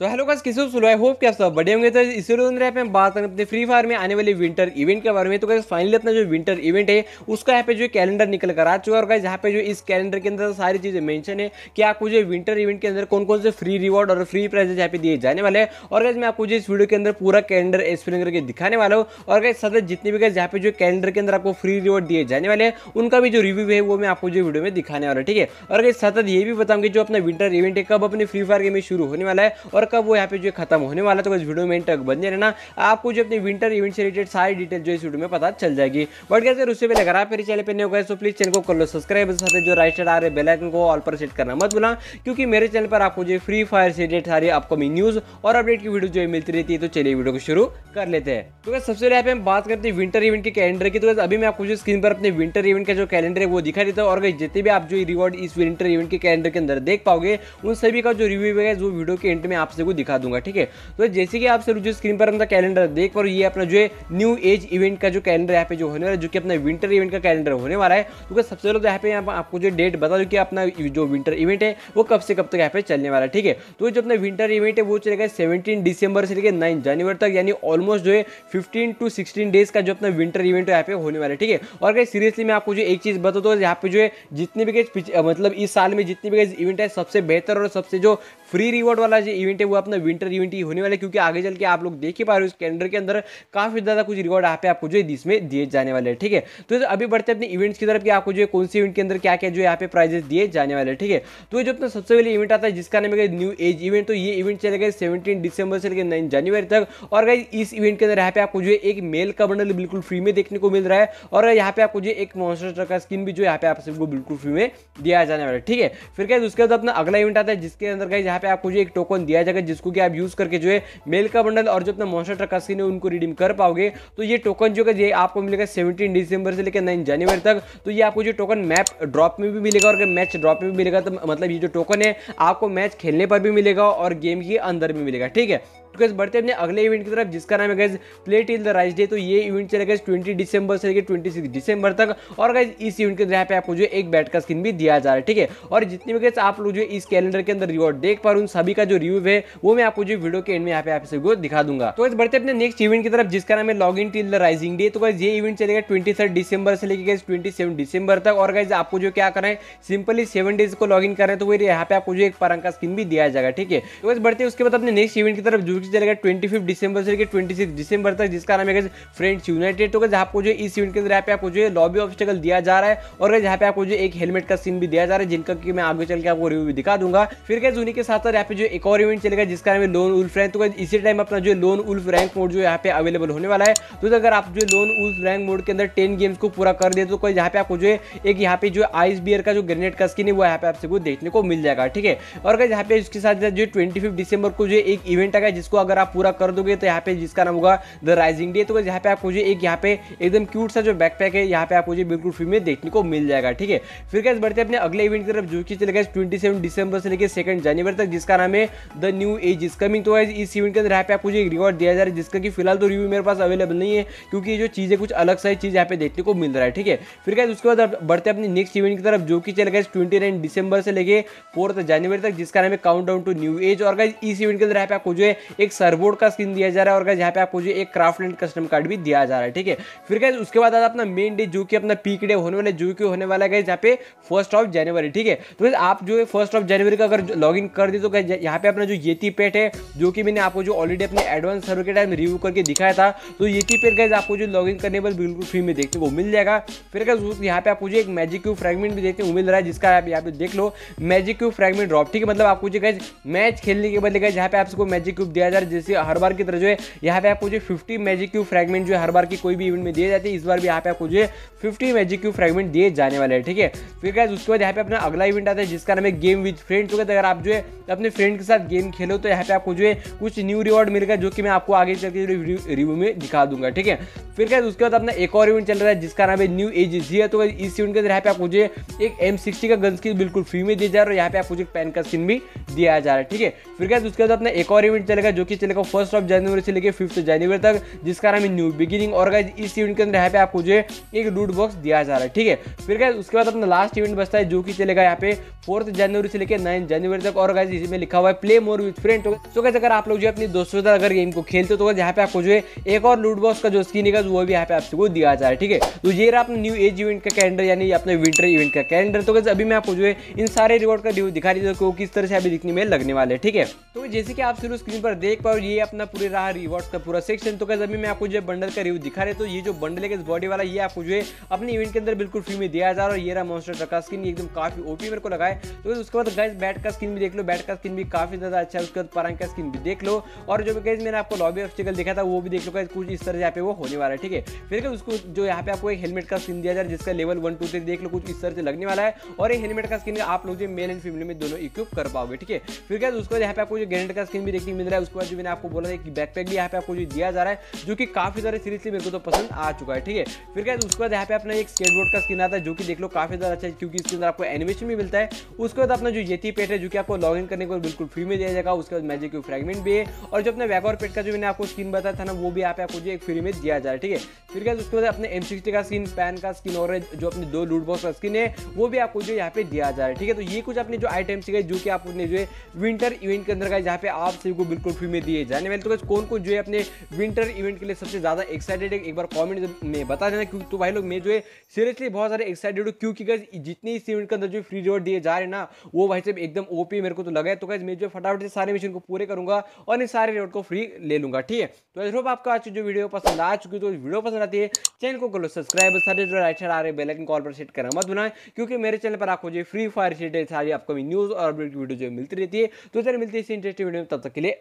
तो hello guys किसी सुनो आई होप क्या सब बढ़िया होंगे। तो इस वीडियो में बात करें अपने फ्री फायर में आने वाले विंटर इवेंट के बारे में। तो गाइस फाइनली अपना जो विंटर इवेंट है, उसका यहाँ पे जो कैलेंडर निकल कर आ चुका है। और गाइस यहाँ पे जो इस कैलेंडर के अंदर सारी चीज़ें मेंशन है कि आपको जो विंटर इवेंट के अंदर कौन कौन से फ्री रिवॉर्ड और फ्री प्राइजेज यहाँ पे दिए जाने वाले हैं। और गाइस मैं आपको जो इस वीडियो के अंदर पूरा कैलेंडर एक्सप्लेन करके दिखाने वाला हूँ। और गाइस सदर जितने भी गाइस यहाँ पे जो कैलेंडर के अंदर आपको फ्री रिवॉर्ड दिए जाने वाले हैं, उनका भी जो रिव्यू है, वो मैं आपको जो वीडियो में दिखाने वाला ठीक है? और गाइस सतत ये भी बताऊँगी जो अपना विंटर इवेंट है, कब अपने फ्री फायर गेम में शुरू होने वाला है। और कब वो यहाँ पे जो खत्म होने वाला तो इस वीडियो में तक बने रहना आपको जो अपने विंटर इवेंट से रिलेटेड सारी डिटेल जो इस वीडियो में पता चल जाएगी। बट क्या सर उससे पहले अगर आप मेरे चैनल पर नहीं होगा तो प्लीज़ चैनल को कर लो सब्सक्राइब साथ जो राइट साइड आ रहे बेल आइकन को ऑल पर सेट करना मत भूलना, क्योंकि मेरे चैनल पर आपको जो फ्री फायर से रिलेटेड सारी अपकमिंग न्यूज़ और अपडेट की वीडियो जो मिलती रहती है तो चलिए वीडियो को शुरू कर लेते हैं। तो क्या सबसे पहले यहाँ पे हम बात करते हैं विंटर इवेंट के कैलेंडर की। तो अभी मैं आपको जो स्क्रीन पर अपने विंटर इवेंट का जो कैलेंडर है, वो दिखा देता हूँ। और जितने भी आप जो रिवॉर्ड इस विंटर इवेंट के कैलेंडर के अंदर देख पाओगे, उन सभी का जो रिव्यू है वो वीडियो के एंड में आपसे को दिखा दूँगा, ठीक है? तो जैसे कि आप सर जो स्क्रीन पर अपना कैलेंडर देख पा ये अपना जो है न्यू एज इवेंट का जो कैलेंडर यहाँ पे जो होने वाला है, जो कि अपना विंटर इवेंट का कैलेंडर होने वाला है तो सबसे पहले तो यहाँ पे आपको जो डेट बता दो कि अपना जो विंटर इवेंट है, वो कब से कब तक यहाँ पे चलने वाला है, ठीक है? तो जो अपना विंटर इवेंट है, वो चलेगा सेवनटीन दिसंबर से लेकर नाइन जनवरी तक, यानी ऑलमोस्ट जो है फिफ्टीन टू सिक्सटीन डेज़ का जो अपना विंटर इवेंट यहाँ पे होने वाला है, ठीक है? और अगर सीरियसली मैं आपको जो एक चीज़ बता दो यहाँ पे जो है जितने भी मतलब इस साल में जितने भी इवेंट है, सबसे बेहतर और सबसे जो फ्री रिवॉर्ड वाला जो इवेंट वो अपना विंटर इवेंट ही होने वाला है, क्योंकि आगे चल के आप लोग देख ही पा रहे हो इस कैलेंडर के अंदर काफ़ी ज़्यादा कुछ रिवॉर्ड यहाँ पे आपको जो है इसमें दिए जाने वाले हैं, ठीक है? तो अभी बढ़ते अपने इवेंट्स की तरफ़ कि आपको जो है कौन सी इवेंट के अंदर क्या क्या जो यहाँ पे प्राइजेस दिए जाने वाले ठीक है? तो जो अपना सबसे पहले इवेंट आता है, जिसका नाम है न्यू एज इवेंट तो ये इवेंट चलेगा सेवनटीन दिसंबर से लेकर नाइन जनवरी तक। और इस इवेंट के अंदर यहाँ पे आपको जो है एक मेल का बंडल बिल्कुल फ्री में देखने को मिल रहा है, और यहाँ पे आपको जो एक मॉन्स्टर का स्किन भी जो यहाँ पे आप सबको बिल्कुल फ्री में दिया जाने वाला है, ठीक है? फिर क्या उसके बाद अपना अगला इवेंट आता है, जिसके अंदर यहाँ पे आपको जो एक टोकन दिया जाएगा। जिसको कि आप यूज़ करके जो है मेल का बंडल और जो अपना मॉन्स्टर ट्रक का स्किन है उनको रिडीम कर पाओगे। तो ये टोकन जो है आपको मिलेगा सेवनटीन दिसंबर से लेकर नाइन जनवरी तक। तो ये आपको जो टोकन मैप ड्रॉप में भी मिलेगा और मैच ड्रॉप में भी मिलेगा तो मतलब ये जो टोकन है, आपको मैच खेलने पर भी मिलेगा और गेम के अंदर भी मिलेगा, ठीक है? तो गैस बढ़ते अपने अगले इवेंट की तरफ़, जिसका नाम है guys play till the rise day तो ये इवेंट चलेगा ट्वेंटी दिसंबर से लेकर ट्वेंटी सिक्स दिसंबर तक। और गैस इस इवेंट के अंदर यहाँ पे आपको जो एक बैट का स्किन भी दिया जा रहा है, ठीक है? और जितने भी गैस आप लोग जो इस कैलेंडर के अंदर रिवॉर्ड देख पा रहे उन सभी का जो रिव्यू है, वो मैं आपको जो वीडियो के एंड में यहाँ पे आप सबको दिखा दूँगा। तो गैस बढ़ते अपने नेक्स्ट इवेंट की तरफ़, जिसका नाम है log in till the rising day तो गैस ये इवेंट चलेगा ट्वेंटी थर्ड दिसंबर से लेकर ट्वेंटी सेवन दिसंबर तक। और गैस आपको जो क्या करना है सिंपली सेवन डेज़ को लॉग इन करें तो वो यहाँ पे आपको जो एक परंग का स्किन भी दिया जाएगा, ठीक है? तो गैस बढ़ते उसके बाद अपने नेक्स्ट इवेंट की तरफ़, जो चलेगा ट्वेंटी फिफ्थ दिसंबर से लेकर ट्वेंटी सिक्स दिसंबर तक, जिसका नाम है फ्रेंड्स यूनाइटेड तो आपको जो इस इवेंट के अंदर यहाँ पे आपको जो है लॉबी ऑब्स्टिकल दिया जा रहा है और यहाँ पे आपको जो एक हेलमेट का सीन भी दिया जा रहा है, जिनका कि मैं आगे चल के आपको रिव्यू भी दिखा दूँगा। फिर क्या उन्हीं के साथ यहाँ पे जो एक और इवेंट चलेगा, जिसका नाम है लोन उल्फ रैंक तो इसी टाइम अपना जो लोन उल्फ रैंक मोड जो यहाँ पे अवेलेबल होने वाला है। तो अगर आप जो लोन उल्फ रैंक मोड के अंदर टेन गेम्स को पूरा कर दे तो कोई यहाँ पे आपको जो है, एक यहाँ पे जो आइस बियर का जो ग्रेनेड का स्किन है, वो यहाँ पे आपसे देखने को मिल जाएगा, ठीक है? और यहाँ पे इसके साथ जो ट्वेंटी दिसंबर को जो एक इवेंट आएगा, जिसको अगर आप पूरा कर दोगे तो यहाँ पे जिसका नाम होगा द राइजिंग डे तो यहाँ पे आपको एक यहाँ पे एकदम क्यूट सा जो बैकपैक है, यहाँ पे आपको बिल्कुल फ्री में देखने को मिल जाएगा, ठीक है? फिर कैसे बढ़ते अपने अगले इवेंट की तरफ़, जो कि चलेगा ट्वेंटी सेवन दिसंबर से लेकर सेकंड जनवरी तक, जिसका नाम है the new age is coming तो इस इवेंट के अंदर यहाँ पे आपको एक रिवॉर्ड दिया जा रहा है, जिसका कि फ़िलहाल तो रिव्यू मेरे पास अवेलेबल नहीं है, क्योंकि ये जो चीज़ कुछ अलग सा चीज़ यहाँ पे देखने को मिल रहा है, ठीक है? फिर क्या उसके बाद बढ़ते अपने नेक्स्ट इवेंट की तरफ़, जो कि चलेगा ट्वेंटी नाइन दिसंबर से लेके फोर्थ जनवरी तक, जिसका नाम है count down to new age और इस इवेंट के अंदर यहाँ पे आपको जो है एक सरबोर्ड का स्किन दिया जा रहा है और यहाँ पे आपको जो एक क्राफ्ट एंड कस्टम कार्ड भी दिया जा रहा है, ठीक है? फिर क्या उसके बाद आता अपना मेन डे जो कि अपना पीक डे होने वाला जो कि होने वाला है जहाँ पे फ़र्स्ट ऑफ़ जनवरी ठीक है? तो आप जो है फ़र्स्ट ऑफ़ जनवरी का अगर लॉग इन कर दी तो यहाँ पे अपना जो येती पेट है, जो कि मैंने आपको जो ऑलरेडी अपने एडवांस सर्वर के टाइम रिव्यू करके दिखाया था तो येती पेट गैस आपको जो लॉग इन करने पर बिल्कुल फ्री में देखने को मिल जाएगा। फिर गैस यहाँ पे आपको जो एक मैजिक क्यू फ्रेगमेंट भी देखने को मिल रहा है, जिसका आप यहाँ पे देख लो मैजिक क्यूब फ्रेगमेंट ड्रॉप ठीक है? मतलब आपको जो गैस मैच खेलने के बदले गैस यहाँ पे आपको मैजिक क्यूब दिया जा रहा है जैसे हर बार की तरह जो है, यहाँ पे आपको जो फिफ्टी मैजिक क्यूब फ्रेगमेंट जो है, हर बार की कोई भी इवेंट में दिए जाते हैं, इस बार भी यहाँ पे आपको जो है फिफ्टी मैजिक क्यू फ्रेगमेंट दिए जाने वाले हैं, ठीक है? फिर क्या उसके बाद यहाँ पे अपना अगला इवेंट आता है, जिसका नाम है गेम विद फ्रेंड तो अगर आप जो है अपने फ्रेंड के साथ गेम खेलो तो यहाँ पे आपको जो है कुछ न्यू रिवॉर्ड मिलेगा, जो कि मैं आपको आगे चल के रिव्यू में दिखा दूँगा, ठीक है? फिर क्या उसके बाद अपना एक और इवेंट चल रहा है, जिसका नाम है न्यू एज जी है. तो इस इवेंट के अंदर यहाँ पे आपको जो एक एम सिक्सटी का गन स्किन बिल्कुल फ्री में दिया जा रहा है और यहाँ पे आपको एक पेन का स्किन भी दिया जा रहा है, ठीक है? फिर क्या उसके बाद अपना एक और इवेंट चलेगा जो कि चलेगा फ़र्स्ट ऑफ़ जनवरी से लेकर फिफ्थ जनवरी तक जिसका नाम है न्यू बिगिनिंग और गाइज़ इस इवेंट के अंदर यहाँ पे आपको जो है एक लूट बॉक्स दिया जा रहा है, ठीक है? फिर गाइज़ उसके बाद अपना लास्ट इवेंट बचता है जो कि चलेगा यहाँ पे फोर्थ जनवरी से लेकर नाइन जनवरी तक और गाइज़ इसमें लिखा हुआ है प्ले मोर विथ फ्रेंड तो गाइज़ अगर आप लोग जो अपने दोस्तों के साथ अगर गेम को खेलते हो तो यहाँ पे आपको जो है एक और लूट बॉक्स का जो स्कीन है वो भी यहाँ पे आपको दिया जा रहा है, ठीक है? तो ये रहा अपना न्यू एज इवेंट का कैलेंडर यानी अपने विंटर इवेंट का कैलेंडर तो गाइज़ अभी मैं आपको जो है इन सारे रिवॉर्ड का रिव्यू दिखा रही हूँ किस तरह से अभी दिखने में लगने वाले ठीक है? तो जैसे कि आप शुरू स्क्रीन पर देख पाओ, ये अपना पूरे रहा रिवॉर्ड का पूरा सेक्शन तो कैसे अभी मैं आपको जो बंडल का रिव्यू दिखा रहे तो ये जो बंडल है बॉडी वाला, ये आपको जो है अपने इवेंट के अंदर बिल्कुल फ्री में दिया जा रहा है। ये रहा मॉन्स्टर का स्किन एकदम काफ़ी ओपी मेरे को लगा है। तो उसके बाद गाइस बैट का स्किन भी देख लो। बैट का स्किन भी काफ़ी ज़्यादा अच्छा है, उसके बाद परांग का स्किन भी देख लो। और जो गाइस मैंने आपको लॉबी ऑब्स्टिकल देखा था, वो भी देख लो कुछ इस तरह यहाँ पे वो होने वाला है, ठीक है? फिर उसको जो यहाँ पे आपको एक हेलमेट का स्किन दिया जाए जिसका लेवल वन टू थ्री देख लो, कुछ इस तरह से लगने वाला है। और ये हेलमेट का स्किन आप लोग जो मेल एंड फीमेल में दोनों इक्विप कर पाओगे, ठीक है? फिर क्या उसके बाद यहाँ पे आपको जो ग्रेनेड का स्किन भी देखने मिल रहा है उसके बाद जो मैंने आपको बोला था कि बैकपैक भी यहाँ पे आपको जो दिया जा रहा है, जो कि काफ़ी ज़्यादा सीरियसली मेरे को तो पसंद आ चुका है, ठीक है? फिर क्या उसके बाद यहाँ पे अपना एक स्केटबोर्ड का स्किन आता है, जो कि देख लो काफ़ी ज़्यादा अच्छा है, क्योंकि इसके अंदर आपको एनिमेशन भी मिलता है। उसके बाद अपना जो येती पेट है, जो कि आपको लॉग करने को बिल्कुल फ्री में दिया जाएगा, उसके बाद मैजिक फ्रेगमेंट भी है। और जो अपना वैगोर पेट का जो मैंने आपको स्किन बताया था ना, वो भी यहाँ पे आपको जो एक फ्री में दिया जा रहा है, ठीक है? फिर क्या उसके बाद अपने एम का स्किन पैन का स्किन और जो अपने दो लूट बॉक्स का स्किन है, वो भी आपको जो यहाँ पे दिया जा रहा है, ठीक है? तो ये कुछ अपने जो आइटम्स है जो कि आपने जो है विंटर इवेंट के अंदर का जहाँ पे आप सभी को बिल्कुल फ्री में दिए जाने वाले तो कौन कौन जो है अपने विंटर इवेंट के लिए सबसे ज़्यादा एक्साइटेड है, एक बार कॉमेंट में बता देना क्योंकि तो भाई लोग, मैं जो है सीरियसली बहुत सारे एक्साइटेड हूँ, क्योंकि गैस जितने इस इवेंट के अंदर जो फ्री रिवॉर्ड दिए जा रहे ना, वो भाई साहब एकदम ओपी मेरे को तो लगा है। तो गैस मैं जो फटाफट से सारे मिशन को पूरे करूँगा और इन सारे रिवॉर्ड को फ्री ले लूँगा, ठीक है? तो आई होप आपको आज जो वीडियो पसंद आ चुकी तो वीडियो पसंद आती है चैनल को करो सब्सक्राइब सारे जो राइट साइड आ रहे बेलाइकन कॉल पर सेट करना मत बनाए क्योंकि मेरे चैनल पर आपको जो फ्री फायर रिलेटेड सारी आपको न्यूज़ और अपडेट वीडियो जो मिलती रहती है। तो चलिए मिलती है इस इंटरेस्टिंग वीडियो में, तब तक के लिए